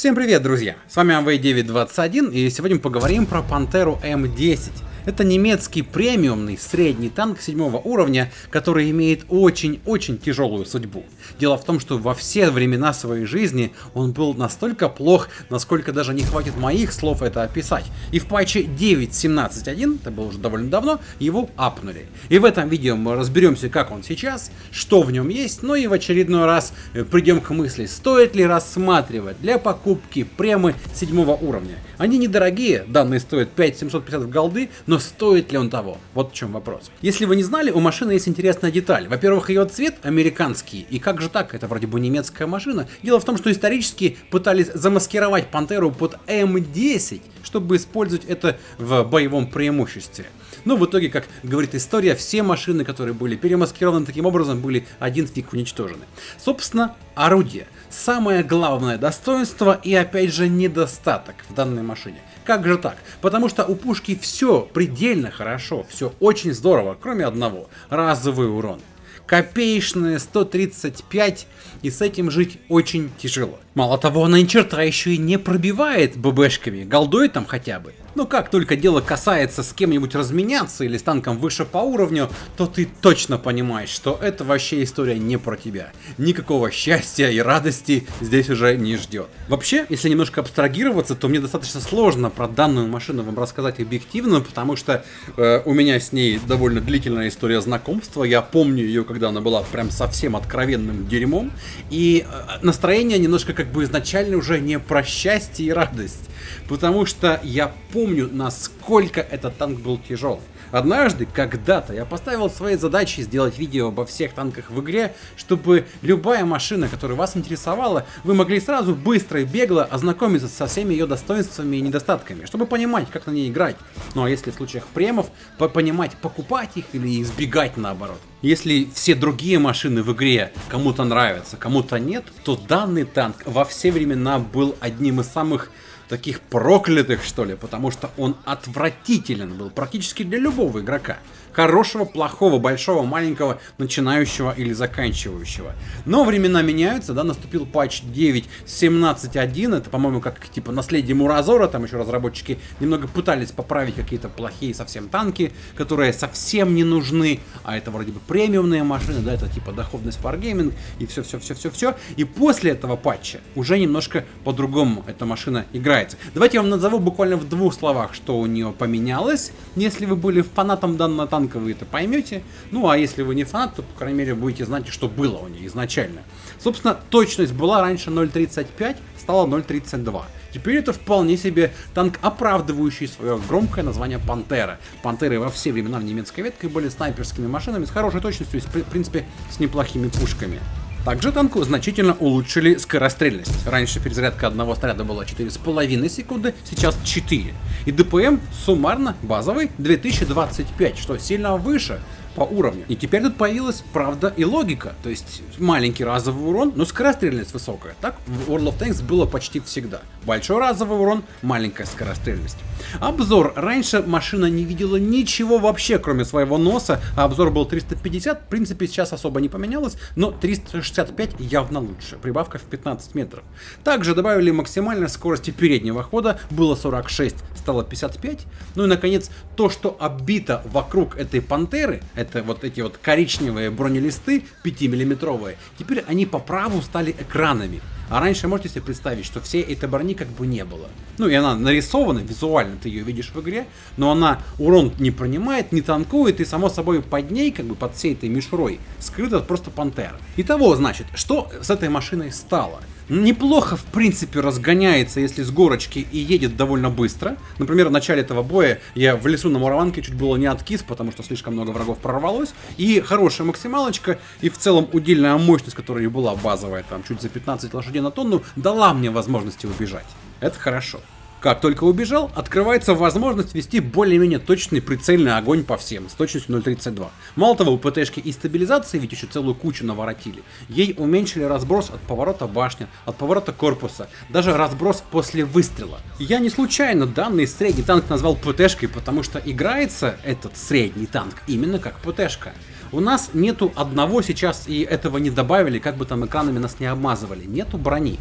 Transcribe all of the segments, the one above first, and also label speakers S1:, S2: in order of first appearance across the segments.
S1: Всем привет, друзья! С вами AMV921 и сегодня поговорим про Пантеру М10. Это немецкий премиумный средний танк седьмого уровня, который имеет очень-очень тяжелую судьбу. Дело в том, что во все времена своей жизни он был настолько плох, насколько даже не хватит моих слов это описать. И в патче 9.17.1, это было уже довольно давно, его апнули. И в этом видео мы разберемся, как он сейчас, что в нем есть, ну и в очередной раз э, придем к мысли, стоит ли рассматривать для покупки премы седьмого уровня. Они недорогие, данные стоят 5750 в голды, но стоит ли он того? Вот в чем вопрос. Если вы не знали, у машины есть интересная деталь. Во-первых, ее цвет американский, и как же так, это вроде бы немецкая машина. Дело в том, что исторически пытались замаскировать Пантеру под М10, чтобы использовать это в боевом преимуществе. Но в итоге, как говорит история, все машины, которые были перемаскированы таким образом, были один фиг уничтожены. Собственно, орудие. Самое главное достоинство и опять же недостаток в данной машине. Как же так? Потому что у пушки все предельно хорошо, все очень здорово, кроме одного. Разовый урон. Копеечные 135, и с этим жить очень тяжело. Мало того, она ни черта еще и не пробивает ББшками, голдой там хотя бы. Но как только дело касается с кем-нибудь разменяться или с танком выше по уровню, то ты точно понимаешь, что это вообще история не про тебя. Никакого счастья и радости здесь уже не ждет. Вообще, если немножко абстрагироваться, то мне достаточно сложно про данную машину вам рассказать объективно, потому что э, у меня с ней довольно длительная история знакомства. Я помню ее, когда она была прям совсем откровенным дерьмом. И э, настроение немножко как бы изначально уже не про счастье и радость. Потому что я помню, насколько этот танк был тяжел. Однажды, когда-то, я поставил своей задачей сделать видео обо всех танках в игре, чтобы любая машина, которая вас интересовала, вы могли сразу быстро и бегло ознакомиться со всеми ее достоинствами и недостатками, чтобы понимать, как на ней играть. Ну а если в случаях премов, по понимать, покупать их или избегать наоборот. Если все другие машины в игре кому-то нравятся, кому-то нет, то данный танк во все времена был одним из самых таких проклятых, что ли, потому что он отвратителен был практически для любого игрока. Хорошего, плохого, большого, маленького, начинающего или заканчивающего. Но времена меняются, да, наступил патч 9.17.1, это, по-моему, как типа наследие Муразора, там еще разработчики немного пытались поправить какие-то плохие совсем танки, которые совсем не нужны, а это вроде бы премиумные машины, да, это типа доходность Wargaming и все-все-все-все-все. И после этого патча уже немножко по-другому эта машина играется. Давайте я вам назову буквально в двух словах, что у нее поменялось, если вы были фанатом данного танка танка вы это поймете. Ну, а если вы не фанат, то, по крайней мере, будете знать, что было у нее изначально. Собственно, точность была раньше 0.35, стала 0.32. Теперь это вполне себе танк, оправдывающий свое громкое название Пантера. Пантеры во все времена в немецкой ветке были снайперскими машинами с хорошей точностью и, в принципе, с неплохими пушками. Также танку значительно улучшили скорострельность. Раньше перезарядка одного снаряда была 4,5 секунды, сейчас 4. И ДПМ суммарно базовый 2025, что сильно выше по уровню. И теперь тут появилась правда и логика. То есть маленький разовый урон, но скорострельность высокая. Так в World of Tanks было почти всегда. Большой разовый урон, маленькая скорострельность. Обзор. Раньше машина не видела ничего вообще, кроме своего носа. А обзор был 350. В принципе, сейчас особо не поменялось, но 365 явно лучше. Прибавка в 15 метров. Также добавили максимальной скорости переднего хода. Было 46, стало 55. Ну и, наконец, то, что оббито вокруг этой пантеры, это вот эти вот коричневые бронелисты 5-миллиметровые, теперь они по праву стали экранами. А раньше можете себе представить, что всей этой брони как бы не было. Ну и она нарисована, визуально ты ее видишь в игре, но она урон не принимает, не танкует, и само собой под ней, как бы под всей этой мишурой, скрыта просто пантера. Итого, значит, что с этой машиной стало? Неплохо, в принципе, разгоняется, если с горочки и едет довольно быстро. Например, в начале этого боя я в лесу на Мураванке чуть было не откис, потому что слишком много врагов прорвалось. И хорошая максималочка, и в целом удельная мощность, которая была базовая, там чуть за 15 лошадей на тонну, дала мне возможности убежать. Это хорошо. Как только убежал, открывается возможность вести более-менее точный прицельный огонь по всем, с точностью 0.32. Мало того, ПТшки и стабилизации ведь еще целую кучу наворотили. Ей уменьшили разброс от поворота башни, от поворота корпуса, даже разброс после выстрела. Я не случайно данный средний танк назвал ПТшкой, потому что играется этот средний танк именно как ПТшка. У нас нету одного сейчас, и этого не добавили, как бы там экранами нас не обмазывали, нету брони.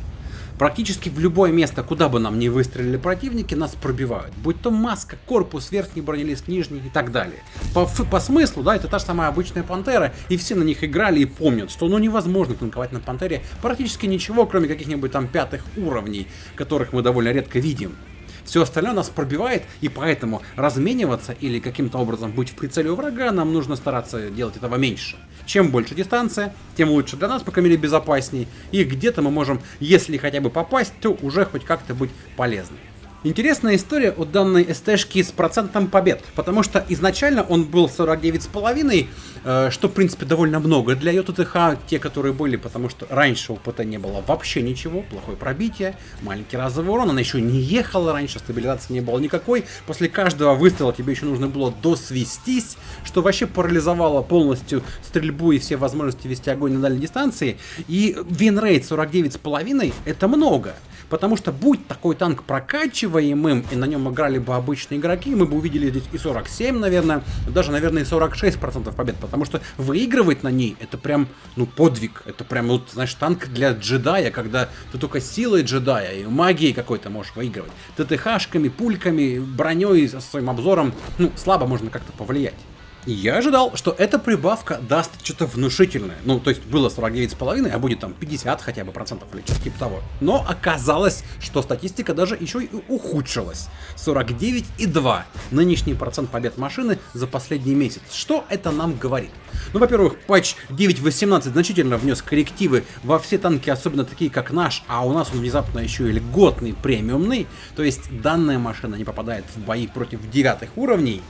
S1: Практически в любое место, куда бы нам не выстрелили противники, нас пробивают. Будь то маска, корпус, верхний бронелист, нижний и так далее. По, по смыслу, да, это та же самая обычная пантера, и все на них играли и помнят, что ну невозможно танковать на пантере практически ничего, кроме каких-нибудь там пятых уровней, которых мы довольно редко видим. Все остальное нас пробивает, и поэтому размениваться или каким-то образом быть в прицеле у врага нам нужно стараться делать этого меньше. Чем больше дистанция, тем лучше для нас, по крайней мере, безопасней. И где-то мы можем, если хотя бы попасть, то уже хоть как-то быть полезны. Интересная история у данной СТшки с процентом побед, потому что изначально он был 49,5, э, что в принципе довольно много для ее ТТХ, те, которые были, потому что раньше ПТ не было вообще ничего, плохое пробитие, маленький разовый урон, она еще не ехала раньше, стабилизации не было никакой, после каждого выстрела тебе еще нужно было досвестись, что вообще парализовало полностью стрельбу и все возможности вести огонь на дальней дистанции, и винрейт 49,5 это много. Потому что будь такой танк прокачиваемым, и на нем играли бы обычные игроки, мы бы увидели здесь и 47, наверное, даже, наверное, и 46% побед. Потому что выигрывать на ней, это прям, ну, подвиг. Это прям, вот, знаешь, танк для джедая, когда ты только силой джедая и магией какой-то можешь выигрывать. ТТХшками, пульками, броней, со своим обзором, ну, слабо можно как-то повлиять. Я ожидал, что эта прибавка даст что-то внушительное. Ну, то есть было 49,5, а будет там 50 хотя бы процентов или что-то типа того. Но оказалось, что статистика даже еще и ухудшилась. 49,2 нынешний процент побед машины за последний месяц. Что это нам говорит? Ну, во-первых, патч 9.18 значительно внес коррективы во все танки, особенно такие как наш, а у нас он внезапно еще и льготный, премиумный. То есть данная машина не попадает в бои против девятых уровней,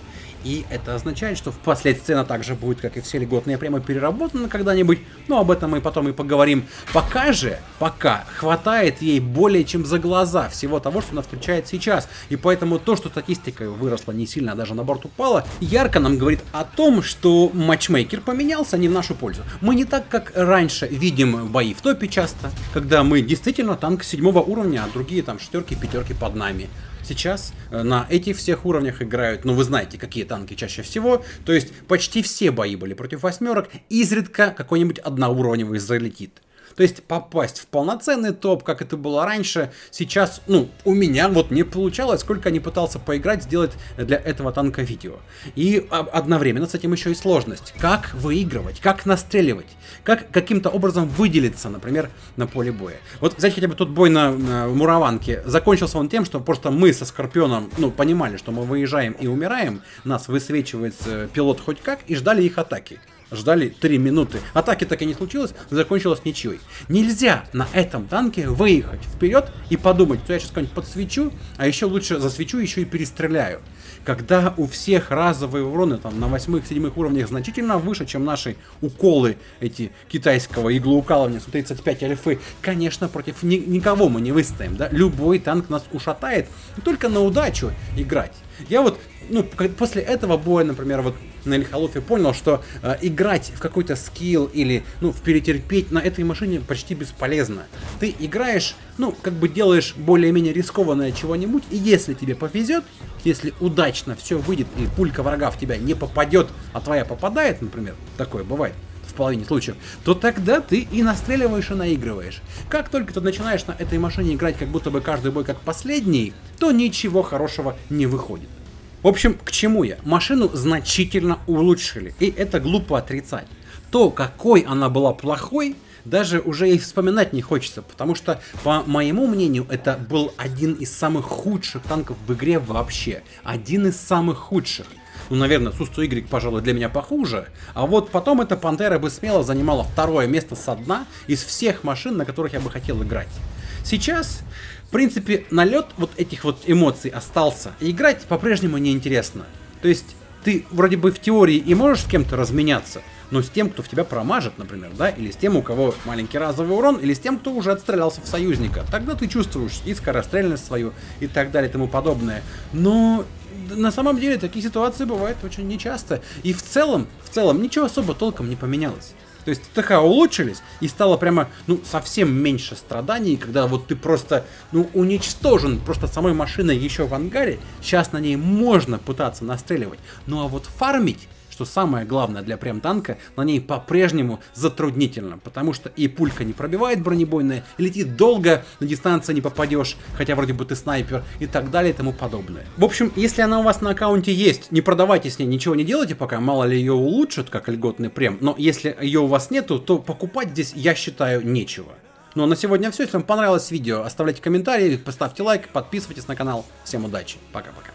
S1: и это означает, что впоследствии она также будет, как и все льготные премии, переработана когда-нибудь. Но об этом мы потом и поговорим. Пока же, пока хватает ей более чем за глаза всего того, что она встречает сейчас. И поэтому то, что статистика выросла не сильно, а даже наоборот упала, ярко нам говорит о том, что матчмейкер поменялся не в нашу пользу. Мы не так, как раньше, видим бои в топе часто, когда мы действительно танк седьмого уровня, а другие там шестерки, пятерки под нами сейчас э, на этих всех уровнях играют, ну вы знаете, какие танки чаще всего, то есть почти все бои были против восьмерок, изредка какой-нибудь одноуровневый залетит. То есть попасть в полноценный топ, как это было раньше, сейчас, ну, у меня вот не получалось, сколько я не пытался поиграть, сделать для этого танка видео. И одновременно с этим еще и сложность. Как выигрывать, как настреливать, как каким-то образом выделиться, например, на поле боя. Вот, взять хотя бы тот бой на, на Мураванке, закончился он тем, что просто мы со Скорпионом, ну, понимали, что мы выезжаем и умираем, нас высвечивается пилот хоть как, и ждали их атаки. Ждали 3 минуты. Атаки так и не случилось, закончилось ничьей. Нельзя на этом танке выехать вперед и подумать, что я сейчас кого-нибудь подсвечу, а еще лучше засвечу, еще и перестреляю. Когда у всех разовые уроны там на 8-7 уровнях значительно выше, чем наши уколы эти китайского иглоукалывания 135 альфы, конечно, против ни никого мы не выстоим, да? Любой танк нас ушатает, только на удачу играть. Я вот, ну, после этого боя, например, вот на Эльхалуфе понял, что э, играть в какой-то скилл или, ну, в перетерпеть на этой машине почти бесполезно. Ты играешь, ну, как бы делаешь более-менее рискованное чего-нибудь, и если тебе повезет, если удачно все выйдет и пулька врага в тебя не попадет, а твоя попадает, например, такое бывает, в половине случаев, то тогда ты и настреливаешь и наигрываешь. Как только ты начинаешь на этой машине играть как будто бы каждый бой как последний, то ничего хорошего не выходит. В общем, к чему я? Машину значительно улучшили, и это глупо отрицать. То, какой она была плохой, даже уже и вспоминать не хочется, потому что, по моему мнению, это был один из самых худших танков в игре вообще. Один из самых худших. Ну, наверное, Сусту Y, пожалуй, для меня похуже. А вот потом эта Пантера бы смело занимала второе место со дна из всех машин, на которых я бы хотел играть. Сейчас в принципе, налет вот этих вот эмоций остался. Играть по-прежнему неинтересно. То есть, ты вроде бы в теории и можешь с кем-то разменяться, но с тем, кто в тебя промажет, например, да, или с тем, у кого маленький разовый урон, или с тем, кто уже отстрелялся в союзника. Тогда ты чувствуешь и скорострельность свою, и так далее, и тому подобное. Но на самом деле такие ситуации бывают очень нечасто. И в целом, в целом, ничего особо толком не поменялось. То есть ТТХ улучшились, и стало прямо, ну, совсем меньше страданий, когда вот ты просто, ну, уничтожен просто самой машиной еще в ангаре, сейчас на ней можно пытаться настреливать. Ну а вот фармить что самое главное для прем-танка, на ней по-прежнему затруднительно, потому что и пулька не пробивает бронебойная, и летит долго, на дистанции не попадешь, хотя вроде бы ты снайпер, и так далее и тому подобное. В общем, если она у вас на аккаунте есть, не продавайте с ней, ничего не делайте пока, мало ли ее улучшат, как льготный прем, но если ее у вас нету, то покупать здесь, я считаю, нечего. Ну а на сегодня все. Если вам понравилось видео, оставляйте комментарии, поставьте лайк, подписывайтесь на канал. Всем удачи. Пока-пока.